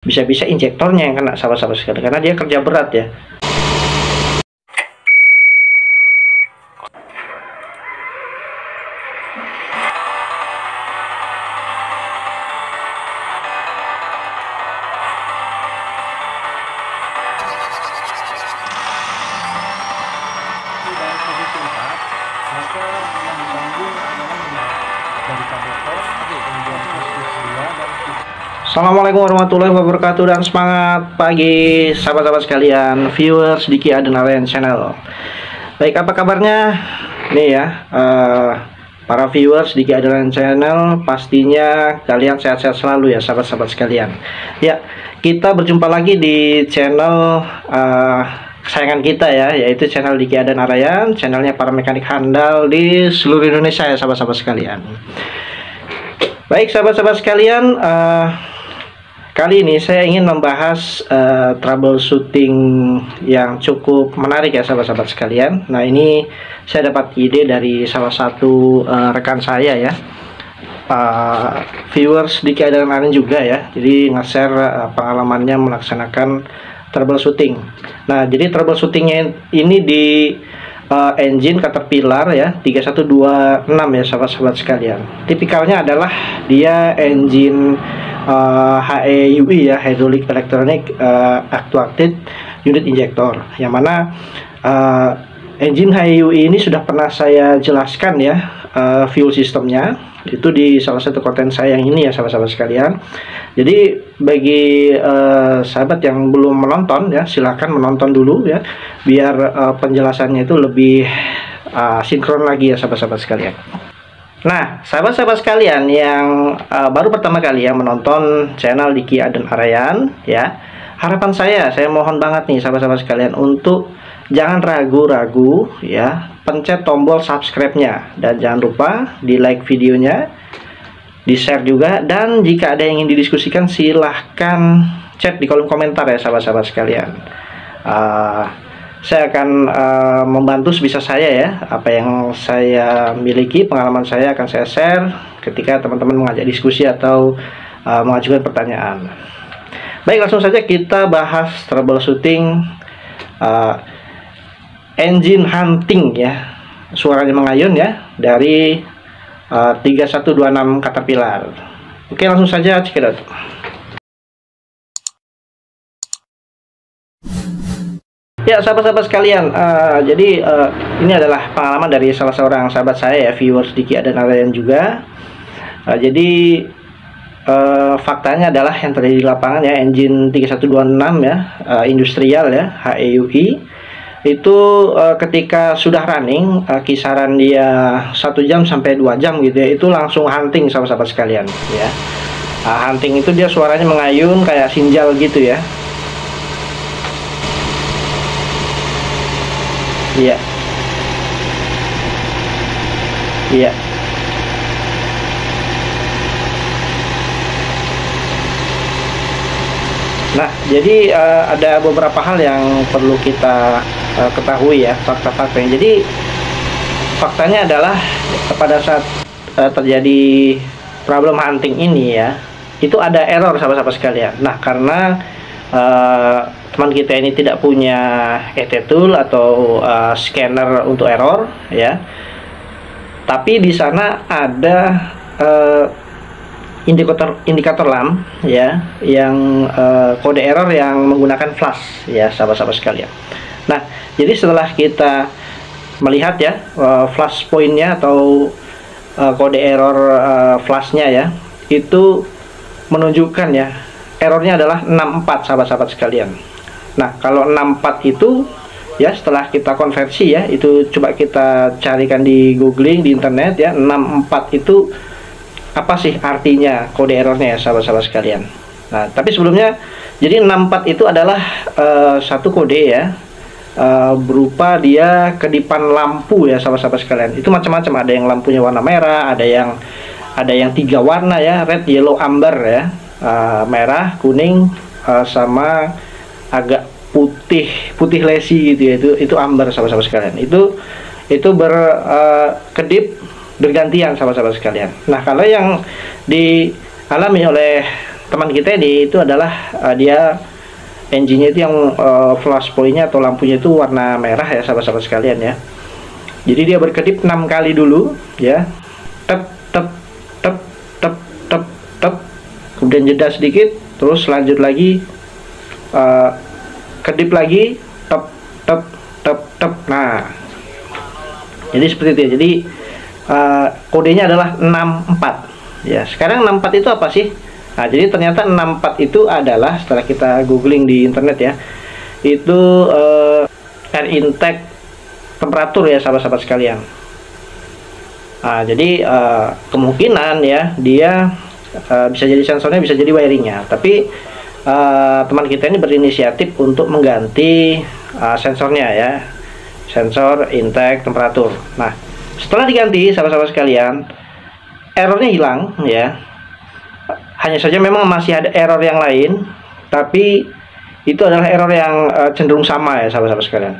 bisa-bisa injektornya yang kena sahabat-sahabat sekalian karena dia kerja berat ya. Dari posisi 4 maka yang ditanggung adalah dari kabel kemudian posisi 2 dan Assalamualaikum warahmatullahi wabarakatuh dan semangat pagi sahabat-sahabat sekalian viewers Diki Adenarian Channel. Baik apa kabarnya? Nih ya eh, para viewers Diki Adenarian Channel pastinya kalian sehat-sehat selalu ya sahabat-sahabat sekalian. Ya kita berjumpa lagi di channel eh, kesayangan kita ya yaitu channel Diki Adenarian channelnya para mekanik handal di seluruh Indonesia ya sahabat-sahabat sekalian. Baik sahabat-sahabat sekalian eh, Kali ini saya ingin membahas uh, troubleshooting yang cukup menarik ya sahabat-sahabat sekalian. Nah ini saya dapat ide dari salah satu uh, rekan saya ya, Pak viewers di keadaan lain juga ya. Jadi nge-share uh, pengalamannya melaksanakan troubleshooting. Nah jadi troubleshootingnya ini di uh, engine Caterpillar ya 3126 ya sahabat-sahabat sekalian. Tipikalnya adalah dia engine uh, HEUI ya Hydraulic Electronic uh, Actuated Unit Injector. Yang mana uh, engine HEUI ini sudah pernah saya jelaskan ya uh, fuel sistemnya itu di salah satu konten saya yang ini ya sahabat-sahabat sekalian. Jadi bagi uh, sahabat yang belum menonton ya silahkan menonton dulu ya biar uh, penjelasannya itu lebih uh, sinkron lagi ya sahabat-sahabat sekalian Nah, sahabat-sahabat sekalian yang uh, baru pertama kali yang menonton channel Diki Aden Arayan, ya, harapan saya, saya mohon banget nih sahabat-sahabat sekalian untuk jangan ragu-ragu, ya, pencet tombol subscribe-nya dan jangan lupa di like videonya, di share juga, dan jika ada yang ingin didiskusikan silahkan chat di kolom komentar ya sahabat-sahabat sekalian. Uh, saya akan uh, membantu sebisa saya ya. Apa yang saya miliki pengalaman saya akan saya share ketika teman-teman mengajak diskusi atau uh, mengajukan pertanyaan. Baik langsung saja kita bahas troubleshooting uh, engine hunting ya. Suaranya mengayun ya dari uh, 3126 Caterpillar. Oke langsung saja cekidot Ya sahabat-sahabat sekalian, uh, jadi uh, ini adalah pengalaman dari salah seorang sahabat saya ya, viewers Diki dan Narayan juga. Uh, jadi uh, faktanya adalah yang terjadi di lapangan ya, engine 3126 ya, uh, industrial ya, HEUI itu uh, ketika sudah running uh, kisaran dia satu jam sampai dua jam gitu ya, itu langsung hunting sahabat-sahabat sekalian ya. Uh, hunting itu dia suaranya mengayun kayak sinjal gitu ya Iya. Iya. Nah, jadi uh, ada beberapa hal yang perlu kita uh, ketahui ya, fakta-faktanya. Jadi faktanya adalah pada saat uh, terjadi problem hunting ini ya, itu ada error sahabat-sahabat sekalian. Nah, karena uh, teman kita ini tidak punya ET tool atau uh, scanner untuk error ya. Tapi di sana ada uh, indikator indikator lamp ya yang uh, kode error yang menggunakan flash ya sahabat-sahabat sekalian. Nah jadi setelah kita melihat ya uh, flash pointnya atau uh, kode error uh, flashnya ya itu menunjukkan ya errornya adalah 64 sahabat-sahabat sekalian Nah, kalau 64 itu ya setelah kita konversi ya, itu coba kita carikan di googling di internet ya, 64 itu apa sih artinya kode errornya ya sahabat-sahabat sekalian. Nah, tapi sebelumnya jadi 64 itu adalah uh, satu kode ya uh, berupa dia kedipan lampu ya sahabat-sahabat sekalian. Itu macam-macam, ada yang lampunya warna merah, ada yang ada yang tiga warna ya, red, yellow, amber ya. Uh, merah, kuning uh, sama agak putih putih lesi gitu ya itu itu amber sahabat-sahabat sekalian. Itu itu berkedip uh, bergantian sahabat-sahabat sekalian. Nah kalau yang dialami oleh teman kita ini itu adalah uh, dia engine-nya itu yang uh, flash point-nya atau lampunya itu warna merah ya sahabat-sahabat sekalian ya. Jadi dia berkedip enam kali dulu ya. Tep tep tep tep tep tep. Kemudian jeda sedikit terus lanjut lagi uh, kedip lagi tep tep tep tep. Nah. Jadi seperti itu ya. Jadi uh, kodenya adalah 64 ya sekarang 64 itu apa sih? Nah jadi ternyata 64 itu adalah setelah kita googling di internet ya itu uh, air intake temperatur ya sahabat-sahabat sekalian. Nah jadi uh, kemungkinan ya dia uh, bisa jadi sensornya bisa jadi wiringnya. Tapi uh, teman kita ini berinisiatif untuk mengganti uh, sensornya ya. Sensor intake temperatur. Nah setelah diganti sahabat-sahabat sekalian errornya hilang ya. Hanya saja memang masih ada error yang lain tapi itu adalah error yang uh, cenderung sama ya sahabat-sahabat sekalian.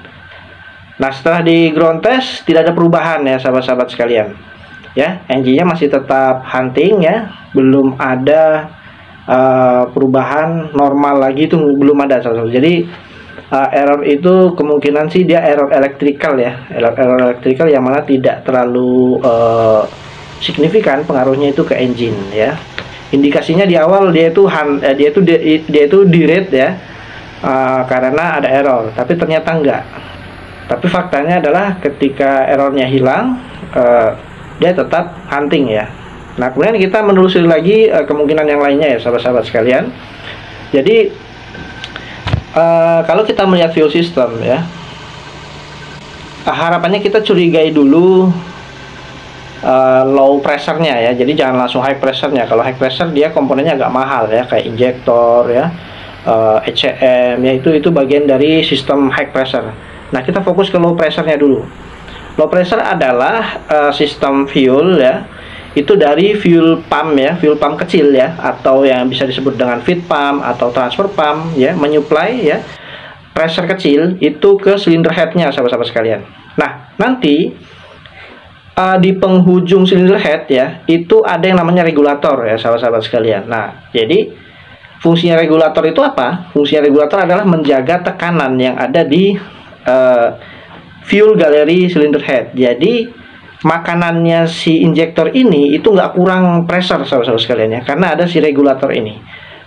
Nah setelah di ground test tidak ada perubahan ya sahabat-sahabat sekalian. Ya engine-nya masih tetap hunting ya belum ada uh, perubahan normal lagi itu belum ada sahabat-sahabat jadi uh, error itu kemungkinan sih dia error elektrikal ya. Error, error elektrikal yang mana tidak terlalu uh, signifikan pengaruhnya itu ke engine ya. Indikasinya di awal dia itu han, eh, dia itu dia, dia itu di rate ya uh, karena ada error tapi ternyata enggak. Tapi faktanya adalah ketika errornya hilang uh, dia tetap hunting ya nah kemudian kita menelusuri lagi uh, kemungkinan yang lainnya ya sahabat-sahabat sekalian. Jadi uh, kalau kita melihat fuel system ya harapannya kita curigai dulu uh, low pressure-nya ya. Jadi jangan langsung high pressure-nya. Kalau high pressure dia komponennya agak mahal ya kayak injektor ya uh, ECM ya itu itu bagian dari sistem high pressure. Nah kita fokus ke low pressure-nya dulu. Low pressure adalah uh, sistem fuel ya itu dari fuel pump ya, fuel pump kecil ya, atau yang bisa disebut dengan feed pump atau transfer pump ya, menyuplai ya pressure kecil itu ke silinder headnya sahabat-sahabat sekalian. Nah nanti uh, di penghujung silinder head ya itu ada yang namanya regulator ya sahabat-sahabat sekalian. Nah jadi fungsinya regulator itu apa? Fungsinya regulator adalah menjaga tekanan yang ada di uh, fuel gallery silinder head. Jadi makanannya si injektor ini itu nggak kurang pressure sahabat-sahabat sekalian ya. Karena ada si regulator ini.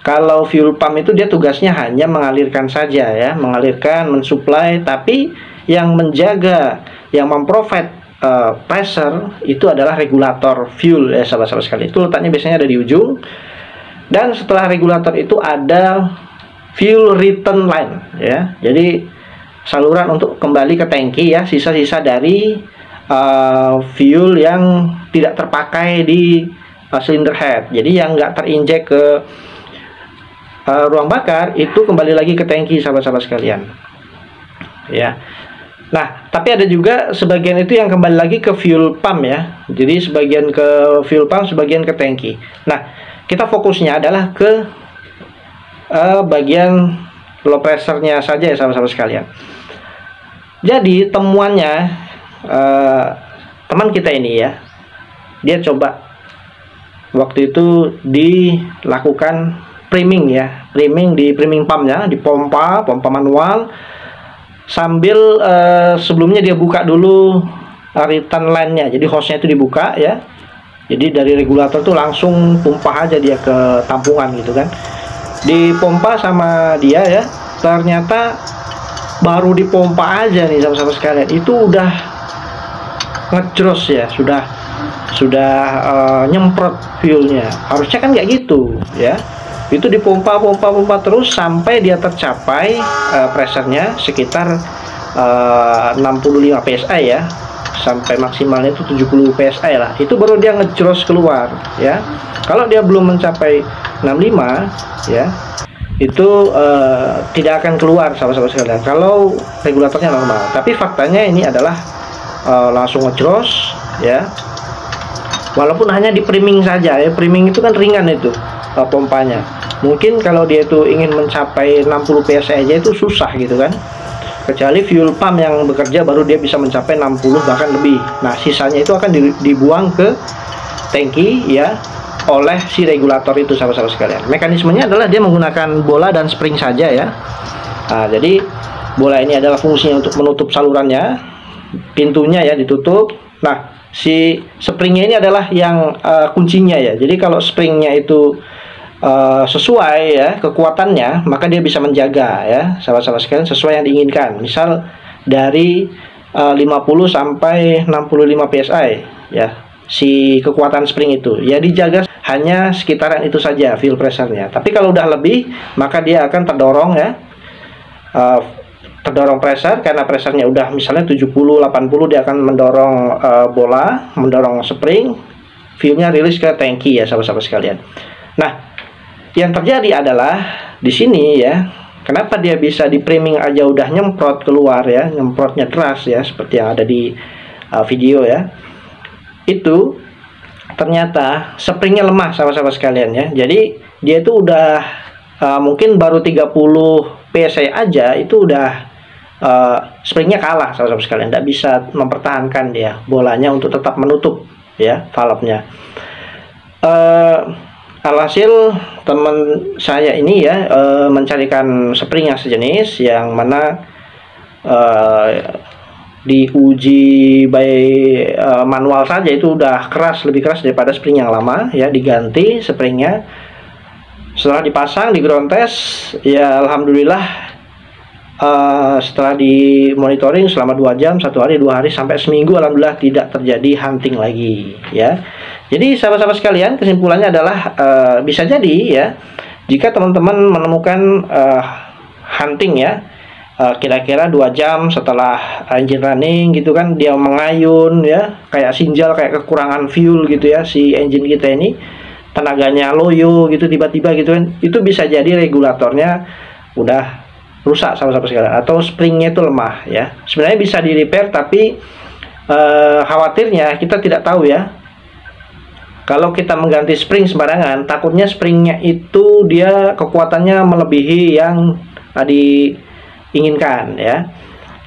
Kalau fuel pump itu dia tugasnya hanya mengalirkan saja ya mengalirkan mensuplai tapi yang menjaga yang memprovide uh, pressure itu adalah regulator fuel ya sahabat-sahabat sekalian. Itu letaknya biasanya ada di ujung. Dan setelah regulator itu ada fuel return line ya. Jadi saluran untuk kembali ke tangki ya sisa-sisa dari uh, fuel yang tidak terpakai di uh, cylinder head. Jadi yang nggak terinjek ke uh, ruang bakar itu kembali lagi ke tangki sahabat-sahabat sekalian. Ya. Nah, tapi ada juga sebagian itu yang kembali lagi ke fuel pump ya. Jadi sebagian ke fuel pump, sebagian ke tangki. Nah, kita fokusnya adalah ke uh, bagian low pressure-nya saja ya sahabat-sahabat sekalian. Jadi temuannya uh, teman kita ini ya dia coba waktu itu dilakukan priming ya priming di priming pumpnya di pompa pompa manual. Sambil uh, sebelumnya dia buka dulu return line-nya jadi hostnya itu dibuka ya. Jadi dari regulator tuh langsung tumpah aja dia ke tampungan gitu kan. Dipompa sama dia ya ternyata baru dipompa aja nih sama-sama sekalian. Itu udah ngejros ya sudah sudah uh, nyemprot fuelnya. Harusnya kan kayak gitu ya. Itu dipompa pompa pompa terus sampai dia tercapai uh, pressernya sekitar uh, 65 psi ya. Sampai maksimalnya itu 70 psi lah. Itu baru dia ngejros keluar ya. Kalau dia belum mencapai 65 ya itu uh, tidak akan keluar sahabat-sahabat sekalian. Kalau regulatornya normal. Tapi faktanya ini adalah uh, langsung ngejros ya. Walaupun hanya di priming saja ya. Priming itu kan ringan itu uh, pompanya. Mungkin kalau dia itu ingin mencapai 60 psi aja itu susah gitu kan. Kecuali fuel pump yang bekerja baru dia bisa mencapai 60 bahkan lebih. Nah sisanya itu akan dibuang ke tangki ya oleh si regulator itu sahabat-sahabat sekalian. Mekanismenya adalah dia menggunakan bola dan spring saja ya. Nah, jadi bola ini adalah fungsinya untuk menutup salurannya, pintunya ya ditutup. Nah, si springnya ini adalah yang uh, kuncinya ya. Jadi kalau springnya itu uh, sesuai ya kekuatannya, maka dia bisa menjaga ya sahabat-sahabat sekalian sesuai yang diinginkan. Misal dari uh, 50 sampai 65 psi ya si kekuatan spring itu ya dijaga hanya sekitaran itu saja feel pressure-nya tapi kalau udah lebih maka dia akan terdorong ya uh, terdorong pressure karena pressernya udah misalnya 70 80 dia akan mendorong uh, bola mendorong spring feel-nya rilis ke tangki ya sahabat-sahabat sekalian. Nah yang terjadi adalah di sini ya kenapa dia bisa di priming aja udah nyemprot keluar ya nyemprotnya deras ya seperti yang ada di uh, video ya. Itu ternyata springnya lemah sahabat-sahabat sekalian ya. Jadi dia itu udah uh, mungkin baru 30 PSI aja itu udah uh, springnya kalah sahabat-sahabat sekalian tidak bisa mempertahankan dia. Bolanya untuk tetap menutup ya valve-nya. Uh, alhasil teman saya ini ya uh, mencarikan spring yang sejenis yang mana uh, diuji by uh, manual saja itu udah keras lebih keras daripada spring yang lama ya diganti springnya. Setelah dipasang di ground test ya alhamdulillah uh, setelah di monitoring selama dua jam satu hari dua hari sampai seminggu alhamdulillah tidak terjadi hunting lagi ya. Jadi sahabat-sahabat sekalian kesimpulannya adalah uh, bisa jadi ya jika teman-teman menemukan uh, hunting ya Eh, kira-kira dua jam setelah engine running gitu kan dia mengayun ya kayak sinjal kayak kekurangan fuel gitu ya si engine kita ini tenaganya loyo gitu tiba-tiba gitu kan itu bisa jadi regulatornya udah rusak sama-sama sekali. Atau springnya itu lemah ya. Sebenarnya bisa di repair tapi uh, khawatirnya kita tidak tahu ya. Kalau kita mengganti spring sembarangan takutnya springnya itu dia kekuatannya melebihi yang uh, di inginkan ya.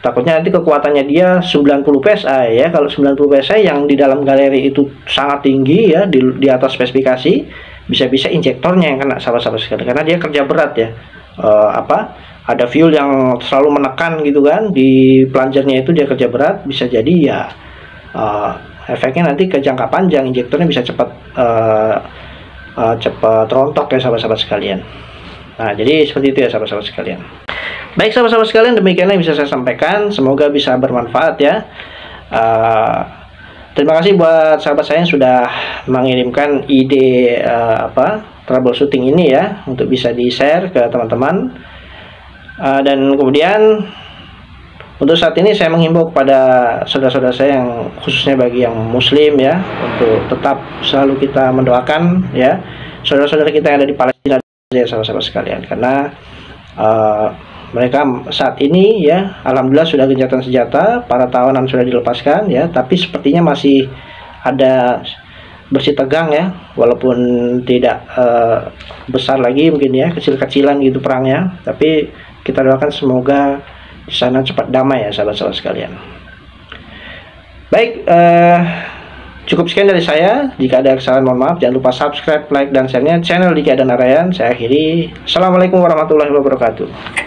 Takutnya nanti kekuatannya dia 90 PSI ya. Kalau 90 PSI yang di dalam galeri itu sangat tinggi ya di, di atas spesifikasi bisa-bisa injektornya yang kena sahabat-sahabat sekali. Karena dia kerja berat ya. Uh, apa ada fuel yang selalu menekan gitu kan di plunger-nya itu dia kerja berat bisa jadi ya uh, efeknya nanti ke jangka panjang injektornya bisa cepat uh, uh, cepat rontok ya sahabat-sahabat sekalian nah jadi seperti itu ya sahabat-sahabat sekalian Baik sahabat-sahabat sekalian, demikianlah yang bisa saya sampaikan. Semoga bisa bermanfaat ya. Uh, terima kasih buat sahabat saya yang sudah mengirimkan ide uh, apa troubleshooting ini ya untuk bisa di share ke teman-teman. Uh, dan kemudian untuk saat ini saya menghimbau kepada saudara-saudara saya yang khususnya bagi yang muslim ya untuk tetap selalu kita mendoakan ya saudara-saudara kita yang ada di Palestina ya sahabat-sahabat sekalian. Karena uh, mereka saat ini ya alhamdulillah sudah gencatan senjata para tawanan sudah dilepaskan ya tapi sepertinya masih ada bersih tegang ya walaupun tidak uh, besar lagi mungkin ya kecil-kecilan gitu perangnya. Tapi kita doakan semoga di sana cepat damai ya sahabat-sahabat sekalian. Baik uh, cukup sekian dari saya. Jika ada kesalahan mohon maaf. Jangan lupa subscribe like dan share-nya. Channel Diki Adan Narayan saya akhiri. Assalamualaikum warahmatullahi wabarakatuh